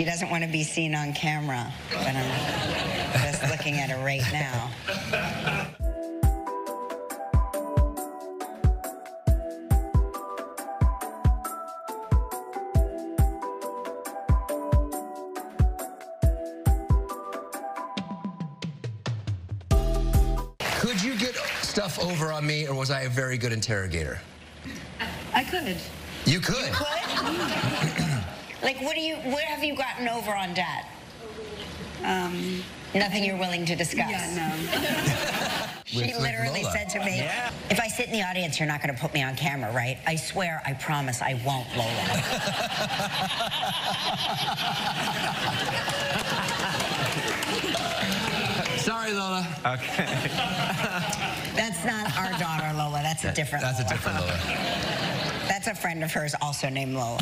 She doesn't want to be seen on camera, but I'm just looking at her right now. Could you get stuff over on me, or was I a very good interrogator? I could. You could. What? Like, what do you? What have you gotten over on Dad? Um, Nothing you're willing to discuss. yeah, no. She With- with literally Lola. said to me, "If I sit in the audience, you're not going to put me on camera, right? I swear, I promise, I won't, Lola." Sorry, Lola. Okay. That's not our daughter, Lola. That's a different. That's a different Lola. That's a friend of hers, also named Lola.